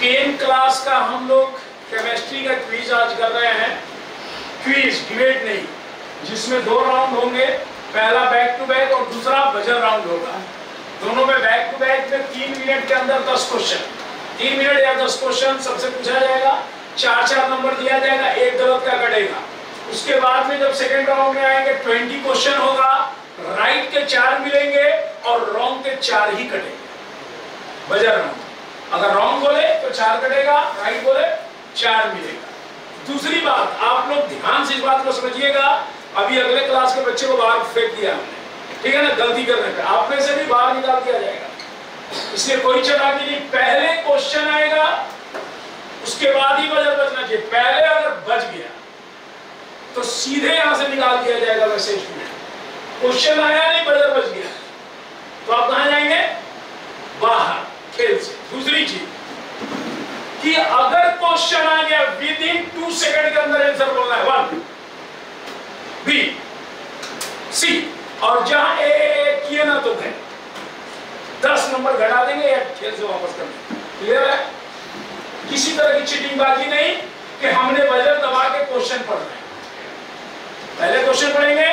Ten class का हम लोग केमिस्ट्री का क्विज आज कर रहे हैं क्विज डिबेट नहीं जिसमें दो राउंड होंगे पहला बैक टू बैक और दूसरा बजर राउंड होगा दोनों में बैक टू बैक में तीन मिनट के अंदर दस क्वेश्चन तीन मिनट या दस क्वेश्चन सबसे पूछा जाएगा चार चार नंबर दिया जाएगा एक गलत का कटेगा उसके बाद में जब सेकेंड राउंड में आएंगे ट्वेंटी क्वेश्चन होगा राइट के चार मिलेंगे और रॉन्ग के चार ही कटेंगे बजर राउंड अगर रॉन्ग बोले तो चार कटेगा राइट बोले चार मिलेगा दूसरी बात आप लोग ध्यान से इस बात को समझिएगा अभी अगले क्लास के बच्चे को बाहर फेंक दिया हमने ठीक है ना गलती करने पर आप में से भी बाहर निकाल दिया जाएगा इसलिए कोई चटा नहीं पहले क्वेश्चन आएगा उसके बाद ही बजर बचना चाहिए पहले अगर बच गया तो सीधे यहां से निकाल दिया जाएगा मैसेज में क्वेश्चन आया नहीं बजर बच गया तो आप कहा जाएंगे बाहर स्किल्स दूसरी चीज कि अगर क्वेश्चन आ गया विद इन टू सेकंड के अंदर आंसर बोलना है वन बी सी और जहां ए किए ना तो है दस नंबर घटा देंगे या खेल से वापस कर क्लियर है किसी तरह की चिटिंगबाजी नहीं कि हमने बजट दबा के क्वेश्चन पढ़ना है पहले क्वेश्चन पढ़ेंगे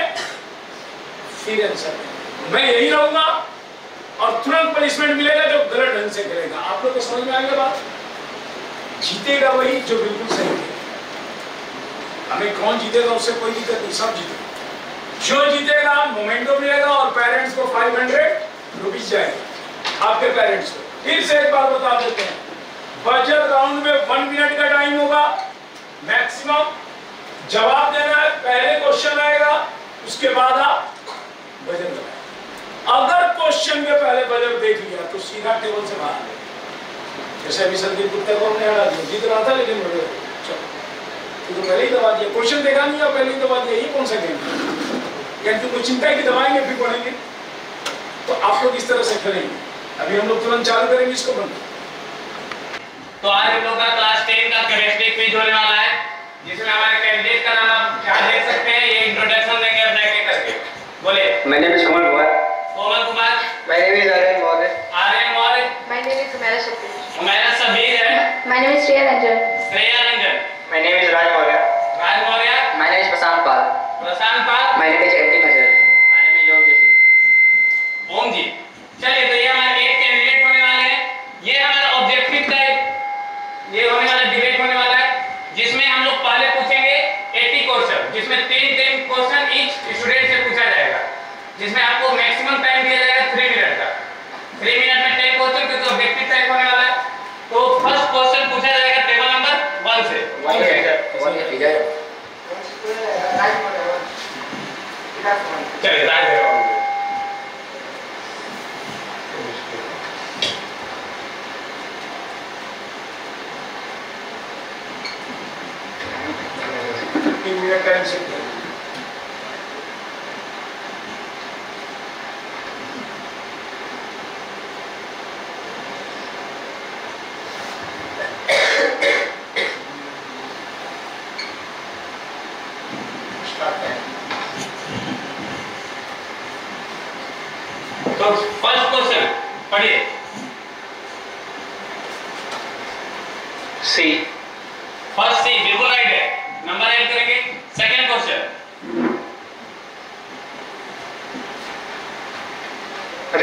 फिर आंसर मैं यही रहूंगा और तुरंत पनिशमेंट मिलेगा जो गलत ढंग से करेगा आप लोग को तो समझ में आएगा बात जीतेगा वही जो बिल्कुल सही है हमें कौन जीतेगा उससे कोई दिक्कत नहीं सब जीतेगा जो जीतेगा मोमेंटो मिलेगा और पेरेंट्स को फाइव हंड्रेड रुपीज जाएगा आपके पेरेंट्स को फिर से एक बार बता देते हैं बजट राउंड में वन मिनट का टाइम होगा मैक्सिमम जवाब देना है पहले क्वेश्चन आएगा उसके बाद आप बजट लगाए अगर क्वेश्चन में पहले बजट देख लिया तो सीधा टेबल से बाहर जैसे अभी संदीप गुप्ता को हमने हटा दिया जीत रहा था लेकिन मुझे तो, तो पहले ही दबा दिया क्वेश्चन देखा नहीं पहले ही दबा दिया ये कौन सा गेम यानी तुमको चिंता है कि दबाएंगे फिर पढ़ेंगे तो आप लोग इस तरह से खेलेंगे अभी हम लोग तुरंत चालू करेंगे इसको बंद तो आज हम लोग का क्लास टेन का करेक्टली क्विज होने वाला है जिसमें हमारे कैंडिडेट का नाम आप क्या देख सकते हैं ये इंट्रोडक्शन देंगे अपना के करके बोले मैंने भी समझ My name is Aryan Morgan. My name is Humera Shabir. And my name is Shreya Ranjan. My name is Raj Maurya. My name is Prashant Pal. My name is MD 我这边也有。这边也有。C first C बिल्कुल right है number add करेंगे second question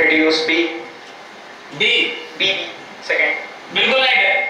reduce B D B second बिल्कुल right है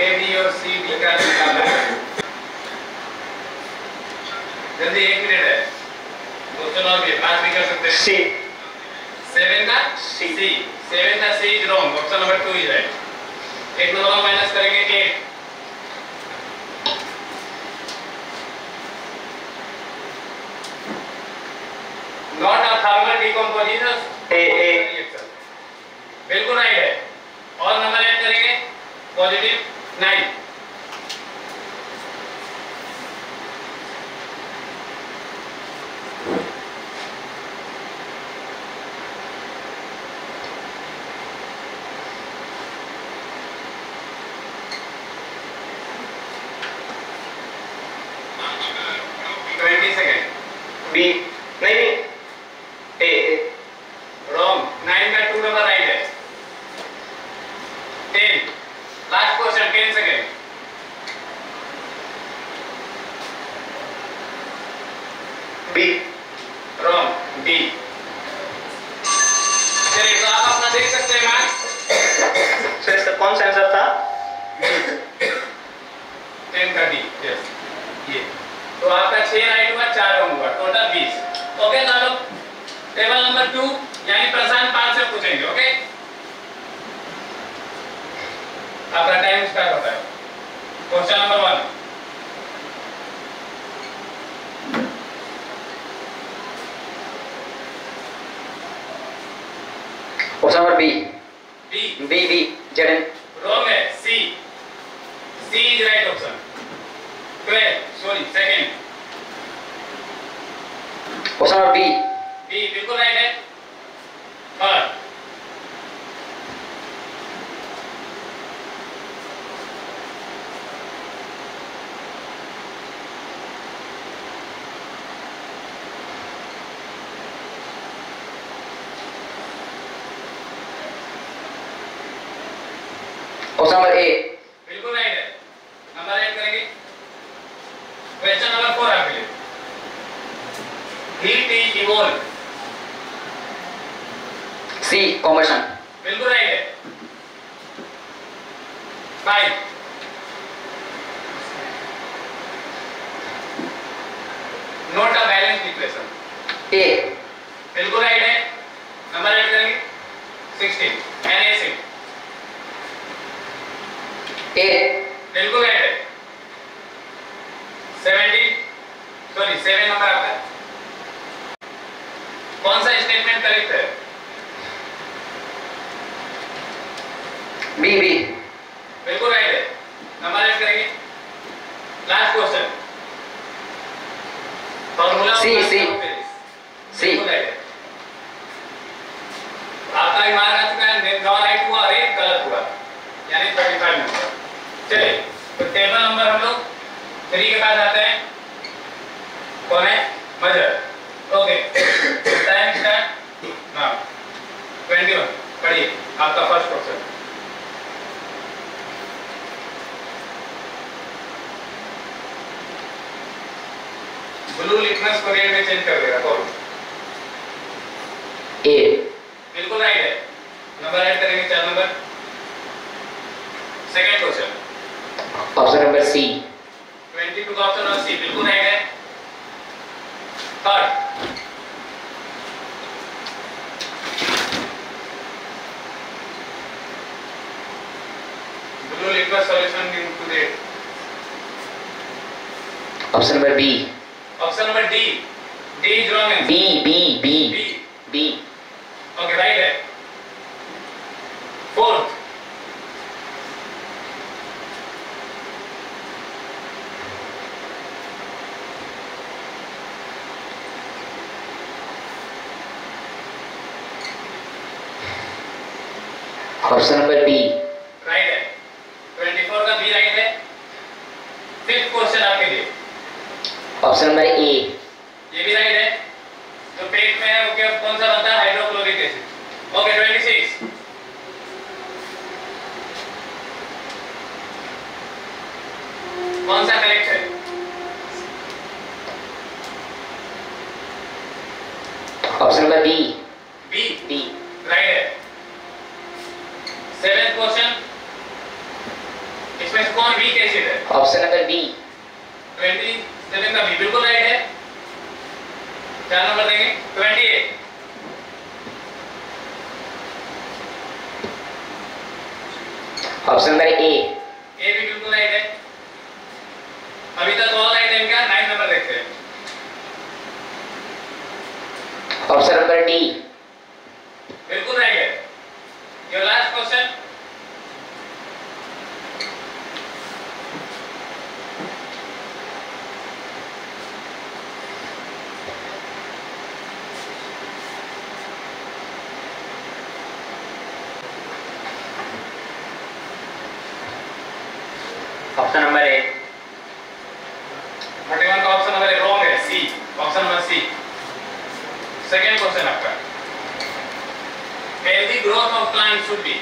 के D और C D का निकालना है जल्दी एक मिनट है दोस्तों नौ भी पांच भी कर सकते हैं सी सेवन का सी सी सेवन का C is wrong option number two is right एक नंबर माइनस करेंगे के not a thermal decomposition A A बिल्कुल राइट है और नंबर ऐड करेंगे पॉजिटिव ない郵便 आप देख सकते हैं मैच सर कौन सा था टेन का डी ये तो आपका छह राइट हुआ चार रॉन्ग हुआ टोटल बीस ओके तो लोग टेबल नंबर टू यानी प्रशांत पाल से पूछेंगे ओके आपका टाइम स्टार्ट होता है question number one option number B B B B N wrong है C C is right option twelve sorry second option number B B बिल्कुल राइट है थर्ड जी कॉम्बशन बिल्कुल राइट है by not a balance equation A बिल्कुल right है number add करेंगे 16 N A सी ए बिल्कुल right है 17 सॉरी 7 नंबर आपका कौन सा स्टेटमेंट करेक्ट है बी बी बिल्कुल राइट है नंबर ऐड करेंगे last question formula C C C आपका ईमान आ चुका है नॉन राइट हुआ और एक गलत हुआ यानी थर्टी फाइव नंबर चलिए तो टेबल नंबर हम लोग थ्री के पास आते हैं कौन है Mazhar okay time start now one पढ़िए आपका फर्स्ट क्वेश्चन ब्लू लिखना इसको में चेंज कर देगा कॉल ए बिल्कुल राइट है नंबर ऐड करेंगे चार number second question option number C 22 का ऑप्शन नंबर सी बिल्कुल राइट है third blue blue solution solution into दे option number B possono option number B 27 बिल्कुल राइट है क्या नंबर देंगे 28 ऑप्शन नंबर ए ए भी बिल्कुल राइट है अभी तक ऑल राइट है इनका नाइन नंबर देखते हैं ऑप्शन नंबर डी बिल्कुल राइट है your last question option number A forty one का ऑप्शन नंबर ए रॉन्ग है C option number C second question आपका healthy growth of plant should be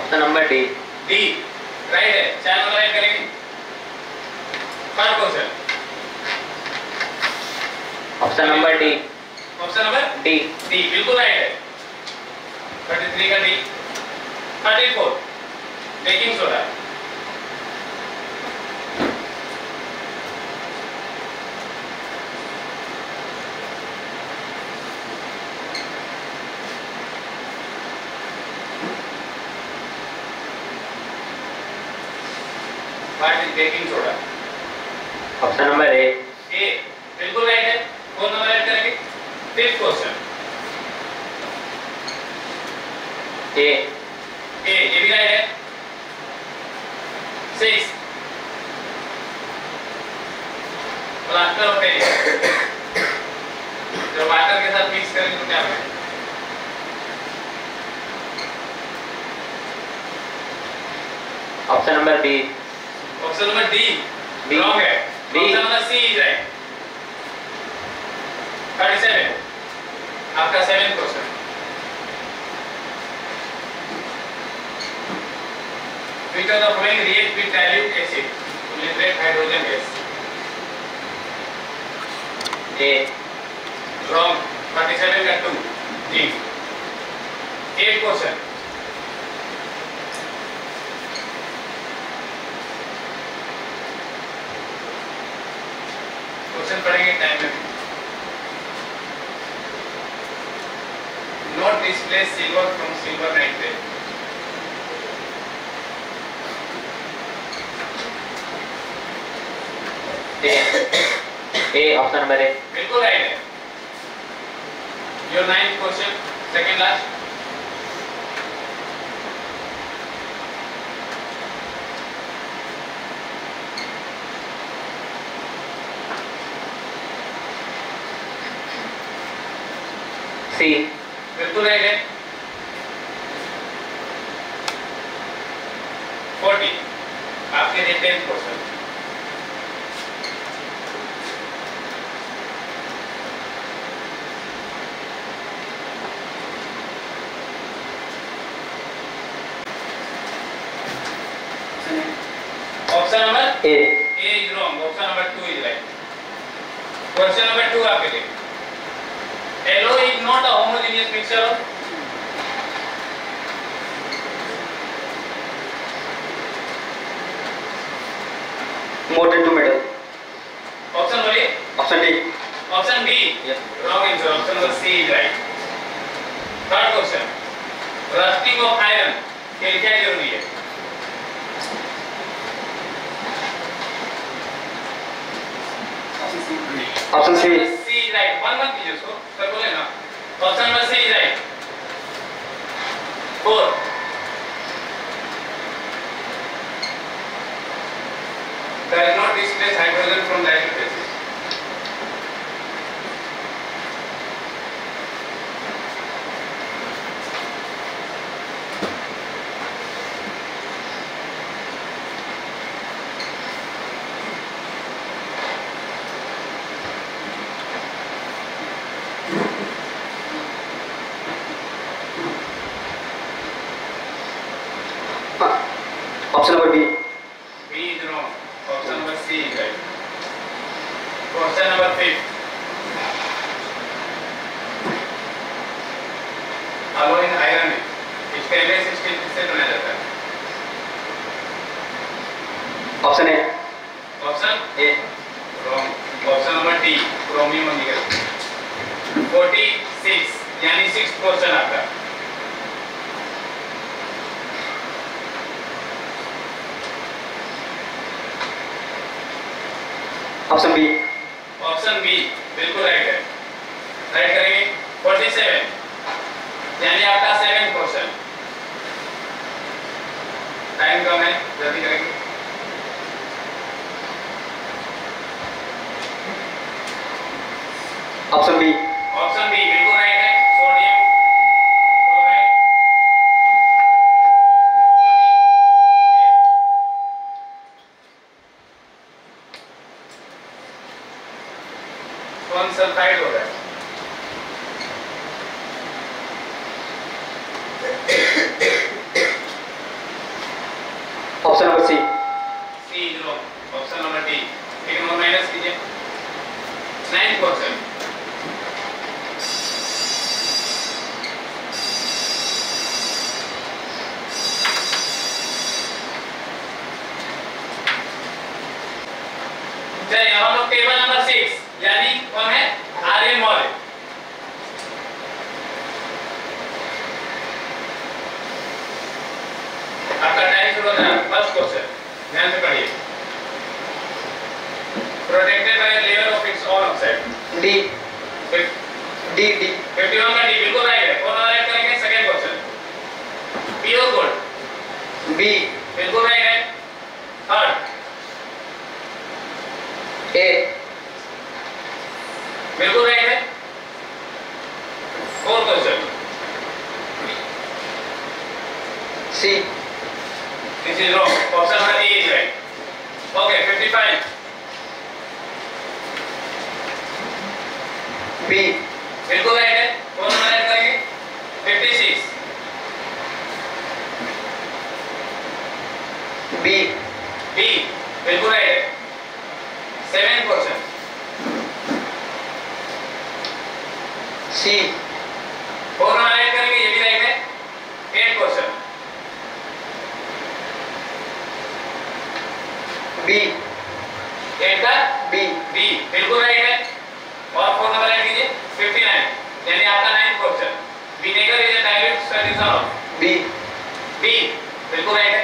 option number D D right है चार number right करेंगे third question option number D option number D D बिल्कुल right है thirty three का D thirty four baking soda baking soda option number A A बिल्कुल right है कौन number add करेंगे फिफ्थ क्वेश्चन ए ये भी राइट है सिक्स प्लास्टर जब वाटर के साथ मिक्स करेंगे तो क्या होगा option number B option number D B wrong है option number C is right 37 आपका seventh question Which of the following react with dilute acid to liberate hydrogen gas? A. From 47 to 2. D. A question. Question पढ़ेंगे time में not displace silver from silver nitrate सकते हैं A option number A बिल्कुल right है your ninth question second last C बिल्कुल right है forty आपके लिए tenth question taking a picture of modern tomato. Option what is? Option D. Option B? Yeah. Wrong answer. Option number C is right. Third question. Rusting of iron. क्या क्या जरूरी है? Option C right one one कीजिए उसको sir बोले ना Option number C is right. 4. Does not displace hydrogen from dilute कैमरे system किससे बनाया जाता है option A option A wrong option number D chromium और निकल 46 यानी 6 क्वेश्चन आपका ऑप्शन बी ऑप्शन बी बिल्कुल राइट है राइट करेंगे 47 यानी आपका सेवन क्वेश्चन टाइम कम है जल्दी करेंगे ऑप्शन बी सी और हम ऐड करेंगे ये भी है eight question B eight B B बिल्कुल राइट है और फोर नंबर ऐड कीजिए फिफ्टी नाइन यानी आपका nine question vinegar is a direct solution of B B बिल्कुल राइट है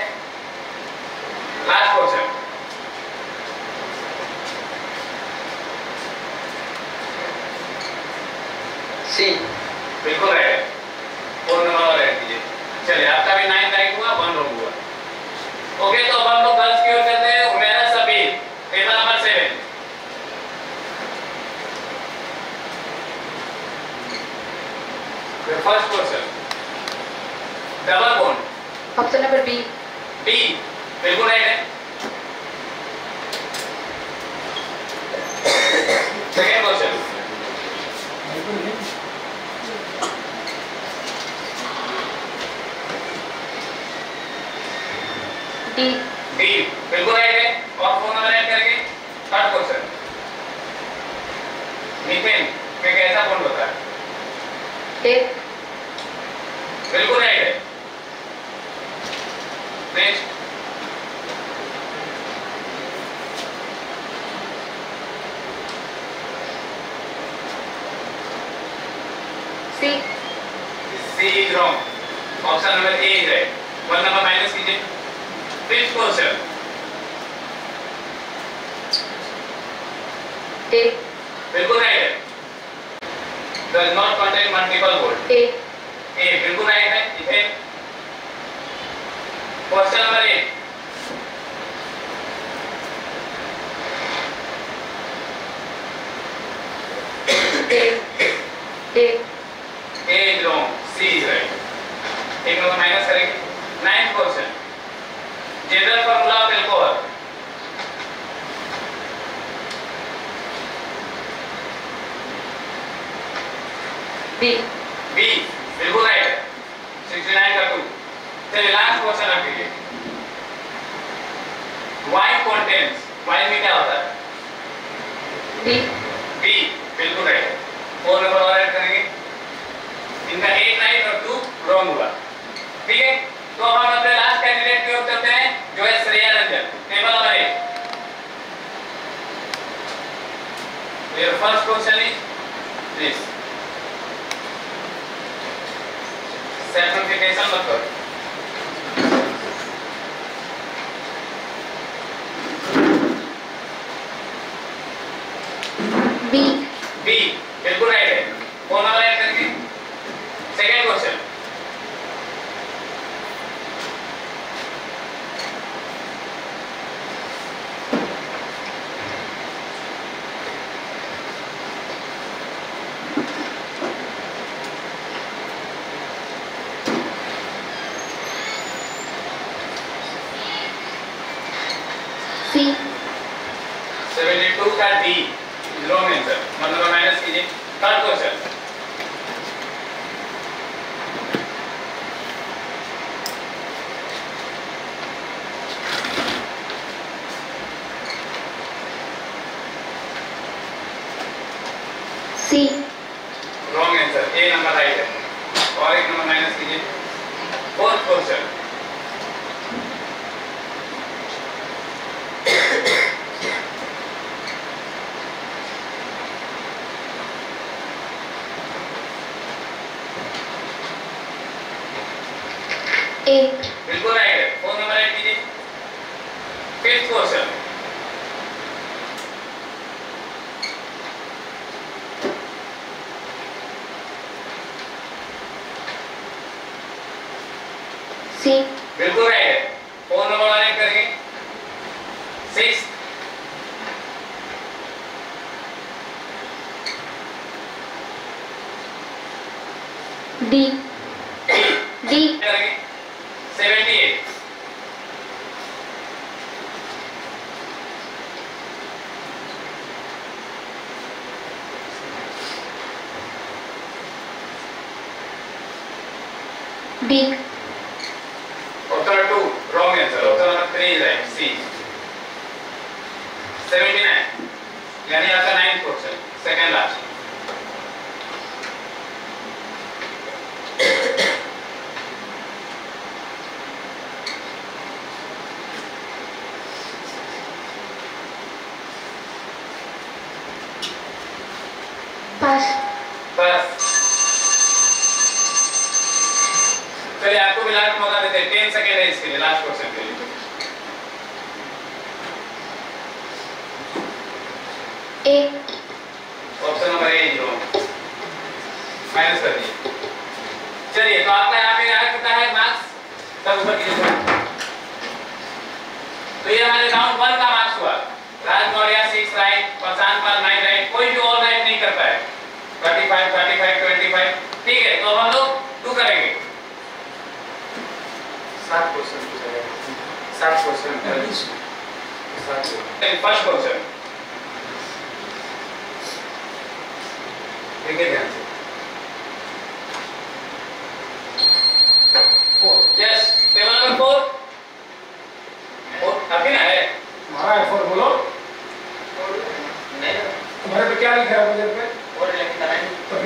सी बिल्कुल राइट फोन नंबर और राइट चलिए आपका भी नाइन राइट हुआ वन रॉन्ग हुआ ओके तो अब हम लोग गर्ल्स की ओर चलते हैं Umera Sabir table number seven first question double bond option number B B बिल्कुल राइट है सेकेंड डी डी बिल्कुल राइट है और कौन नंबर ऐड करेंगे थर्ड क्वेश्चन मीथेन में कैसा बॉन्ड होता है बिल्कुल right First question is this. Simplification method. C wrong answer A number right है और एक नंबर माइनस कीजिए फोर्थ क्वेश्चन ए बिल्कुल राइट है फोन नंबर राइट कीजिए fifth question Betul ya?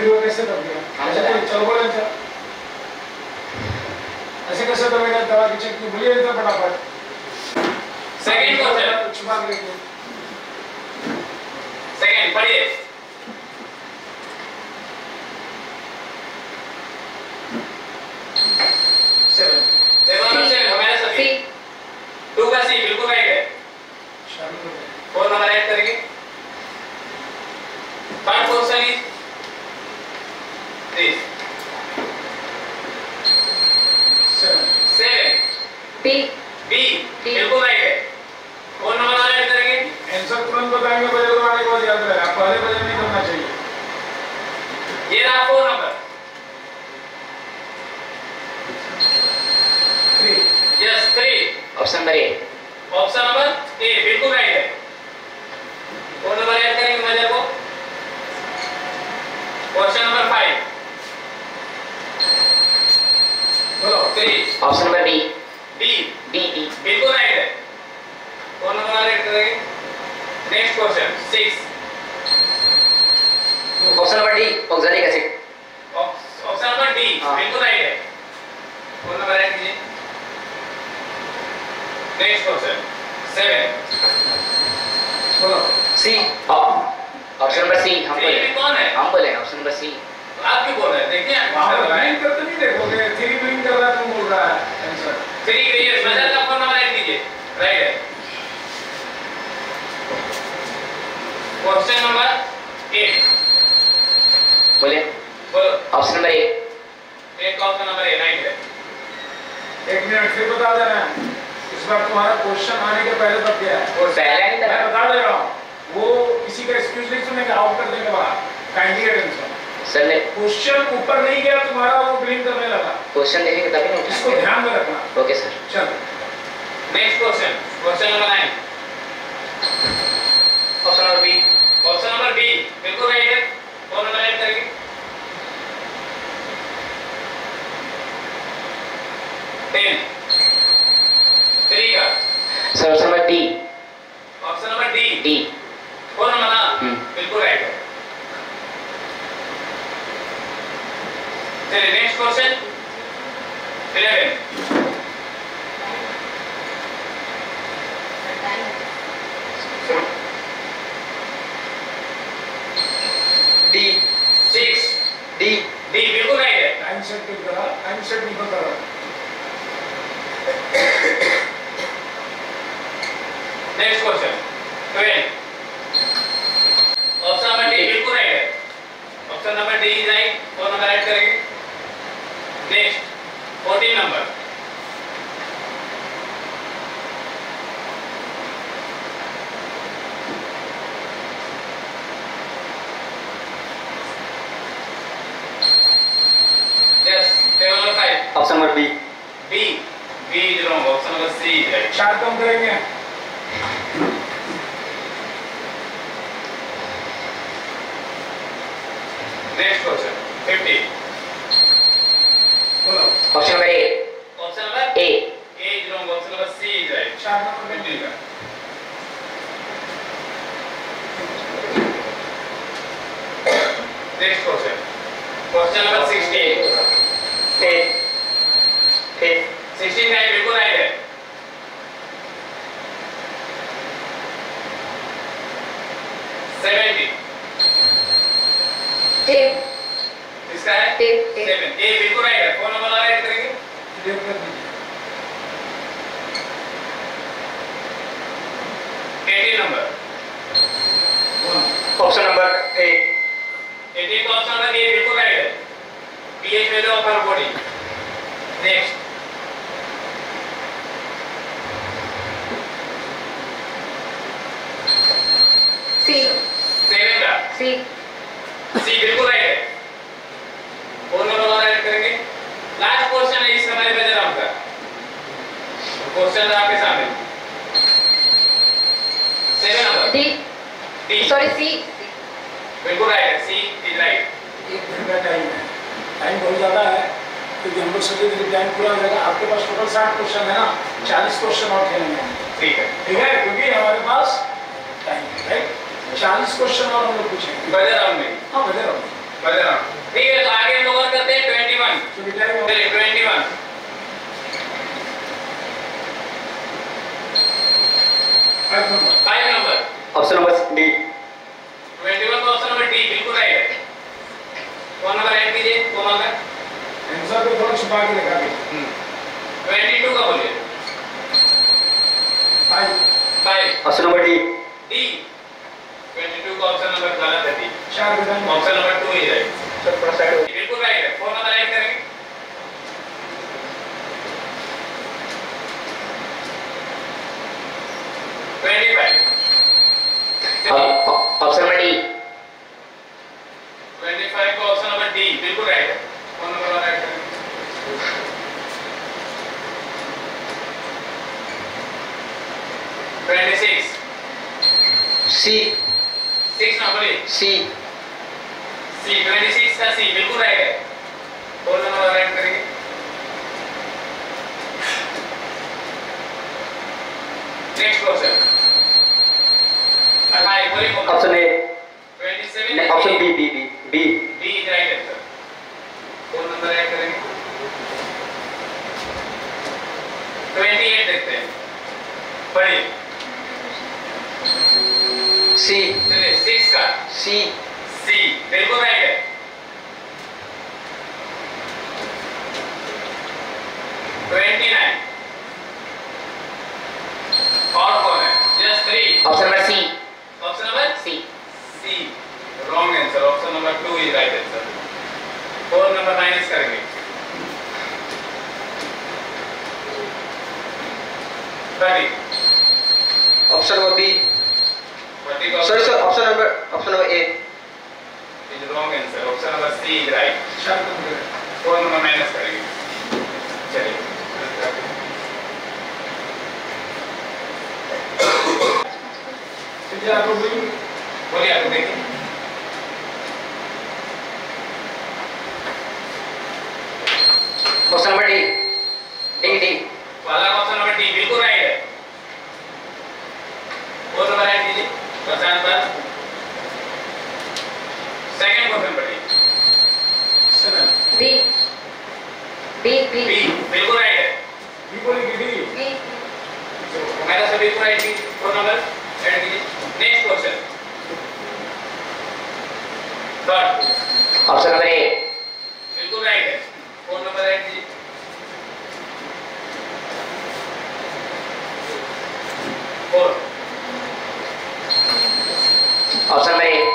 Video कैसे बन गया ऐसे कोई चल बोले था ऐसे कैसे तो मेरा दवा की चेक बोलिए तो फटाफट सेकंड क्वेश्चन छुपा के रखिए सेकंड पढ़िए have four number. Three. Yes, three. Option number A. Option number A, बिल्कुल right है. फोन नंबर ऐड करेंगे मजे को. Question number five. बोलो three. Option number B. B. B B. बिल्कुल right है. फोन नंबर ऐड करेंगे. Next question six. Option number D oxalic acid option number D हाँ. बिल्कुल राइट है कौन नंबर है कीजिए next question 7 C option number C हम बोले कौन है हम बोले ऑप्शन नंबर सी आप क्यों बोल रहे हैं देखिए आप लाइन करते नहीं देखोगे थ्री ग्रीन कर रहा है तुम बोल रहा है आंसर थ्री ग्रीन मजा तो फोन नंबर एक दीजिए राइट है क्वेश्चन नंबर 8 बोलिए ऑप्शन नंबर एक एक ऑप्शन नंबर ए नाइन है एक मिनट फिर बता दे देना इस बार तुम्हारा क्वेश्चन आने के पहले बच गया पहले नहीं मैं बता दे रहा हूँ वो किसी का एक्सक्यूज नहीं सुनेगा आउट कर देंगे बाहर काइंडली अटेंशन सर ने क्वेश्चन ऊपर नहीं गया तुम्हारा वो ब्लेम करने लगा क्वेश्चन के तभी नोटिस को ध्यान में रखना ओके सर चलो next question question number 9 option number B option number B बिल्कुल राइट है कौन अलाइन करेगी टेन थ्री का sir option number D option number D D कौन मना हम्म. बिल्कुल राइट है चलिए next question eleven Next question. Next question question number 16 ठीक ठीक 16 राइट बिल्कुल राइट है सेवेंटी ठीक किसका है ठीक सेवन ये बिल्कुल राइट है फोन नंबर आ राइट करेंगे eighteen number option number value of our body. Next. C. Seven का C. C बिल्कुल राइट है और नंबर और ऐड करेंगे Last question है इस समय में जरा आपका Question है आपके सामने seven number D. D. Sorry C. बिल्कुल right है C is right. एक घंटा time. टाइम बहुत ज़्यादा है क्योंकि हम लोग सोचे थे टाइम पूरा हो जाएगा आपके पास टोटल साठ क्वेश्चन है ना चालीस क्वेश्चन और खेलेंगे ठीक है ठीक है क्योंकि हमारे पास टाइम है राइट चालीस क्वेश्चन और हम लोग पूछेंगे राउंड में हाँ पहले राउंड पहले राउंड ठीक है तो आगे हम लोग करते हैं twenty one twenty one five number option number D को थोड़ा छुपा के लगा के ट्वेंटी हम्म। का बोलिए five five option number D D twenty का ऑप्शन नंबर गलत है डी चार ऑप्शन नंबर टू ही राइट सर थोड़ा साइड बिल्कुल राइट है फोन वाला राइट करेंगे twenty five option number D 26. C. 6 नंबर है C. C 26 का C बिल्कुल राइट है और नंबर अलाइन करेंगे नेक्स्ट क्वेश्चन अठाई बोली ऑप्शन ए नहीं option B B B B B right answer और नंबर ऐड करेंगे 28 देखते हैं पढ़िए सी सी बिल्कुल राइट है ट्वेंटी नाइन और कौन है just three option number C option number C C wrong answer option number two is right answer four number nine minus करेंगे option number B 108. It is wrong answer. Option number C is right. Four number minus करेंगे चलिए आपको बोलिए आपको देखिए question number D D D वाला question number D बिल्कुल right है फोर नंबर राइट कीजिए पचास पर ऑप्शन नंबर ए बिल्कुल राइट है phone number eight G four option number A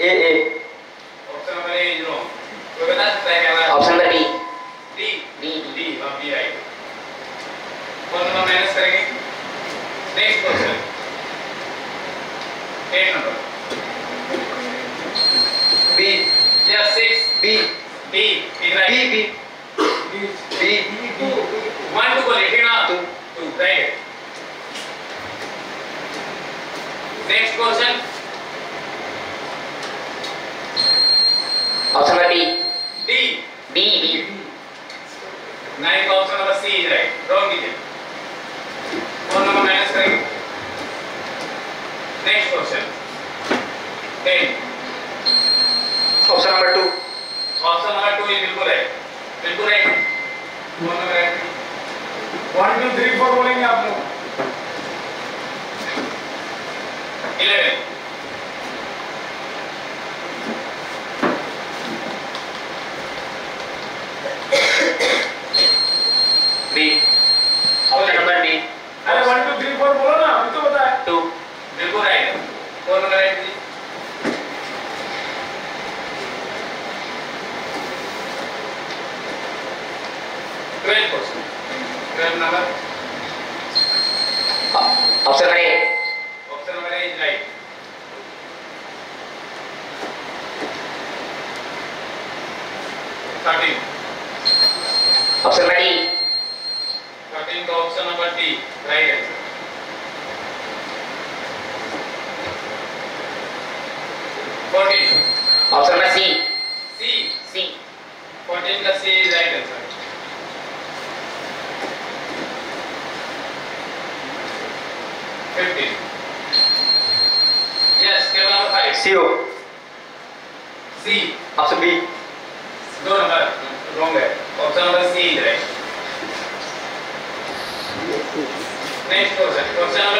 AA. Observation. We're going to 12 question 12 number option number A option number A is right thirteen option number D thirteen का option number D right answer fourteen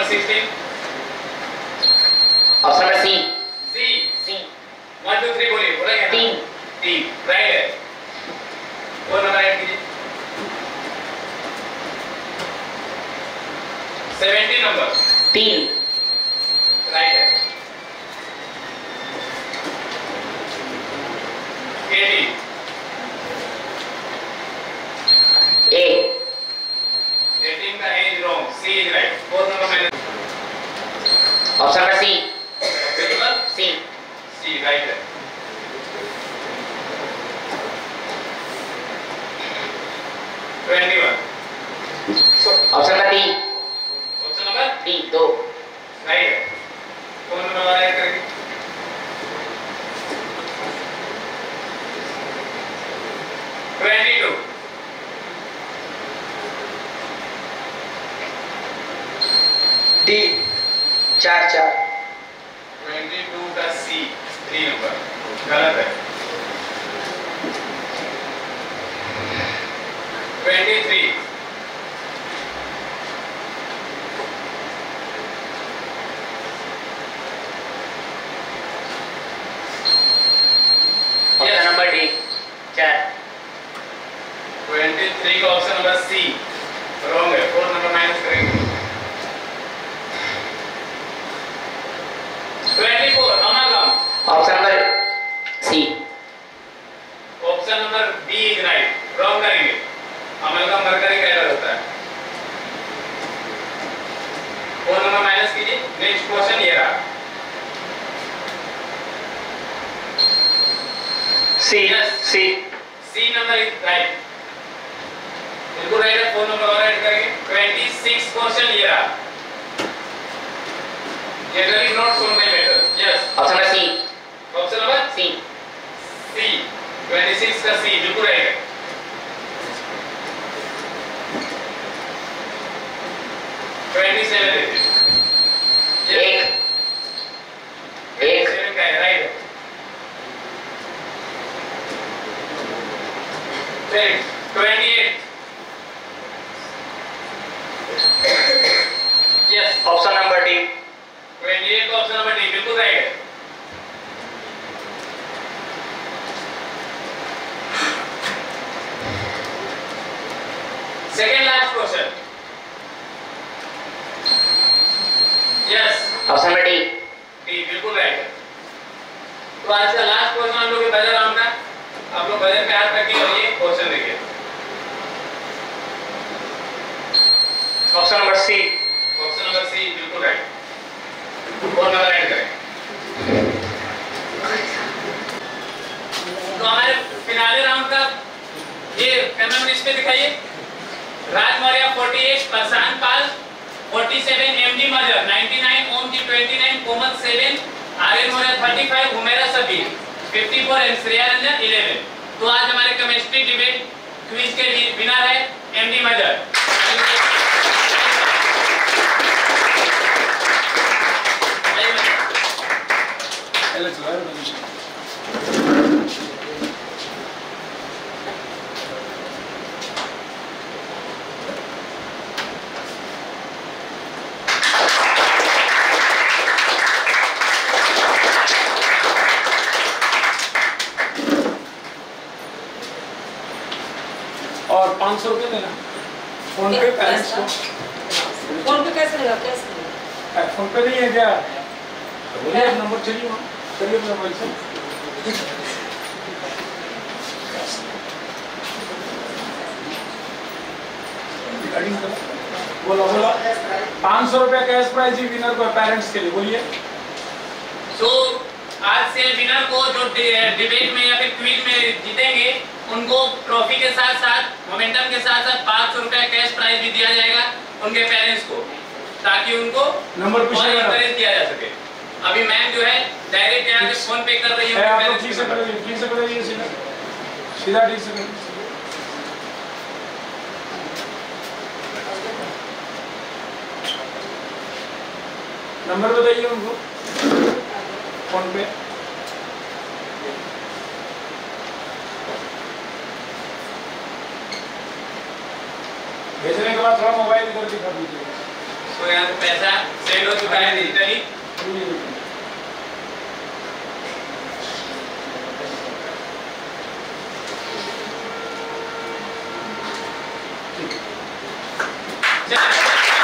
number 16. Option number C. तो आज का last question हम लोग के buzzer round का आप लोग बजर पे हाथ रखिए और ये क्वेश्चन देखिए option number C option number C बिल्कुल राइट और नंबर ऐड करें तो हमारे फिनाले राउंड का ये कैमरा इस पे दिखाइए राज मौर्या 48 प्रशांत पाल 47 MD Mazhar 99 Om ji 29 Komal 7 Aryan Mohan thirty Humera Shabir fifty and Shreya Ranjan eleven तो आज हमारे केमिस्ट्री डिबेट क्विज के विनर है एम डी मदर पाँच सौ रुपये देना फोन पे पेरेंट्स को फोन पे कैसे लेगा कैसे फोन पे नहीं है क्या बोलिए आप नंबर चलिए वहाँ चलिए अपने मोबाइल से बोलो बोलो पाँच सौ रुपया कैश प्राइज ही विनर को पेरेंट्स के लिए बोलिए सो so, आज से विनर को जो डिबेट में या फिर क्विज में जीतेंगे उनको ट्रॉफी के साथ साथ मोमेंटम के साथ साथ पांच सौ रुपया कैश प्राइज भी दिया जाएगा उनके पेरेंट्स को ताकि उनको नंबर और इंकरेज किया जा सके अभी मैम जो है डायरेक्ट यहाँ फोन पे कर रही है नंबर बताइए उनको फोन पे भेजने के बाद थोड़ा मोबाइल इधर दिखा दीजिए तो यहाँ पैसा सेंड हो चुका है डिजिटली हम्म। Yeah.